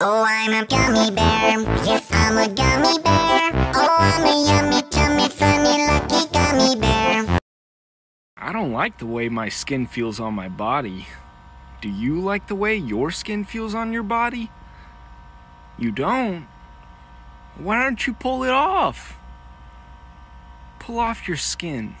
Oh, I'm a gummy bear. Yes, I'm a gummy bear. Oh, I'm a yummy, tummy, funny, lucky gummy bear. I don't like the way my skin feels on my body. Do you like the way your skin feels on your body? You don't? Why don't you pull it off? Pull off your skin.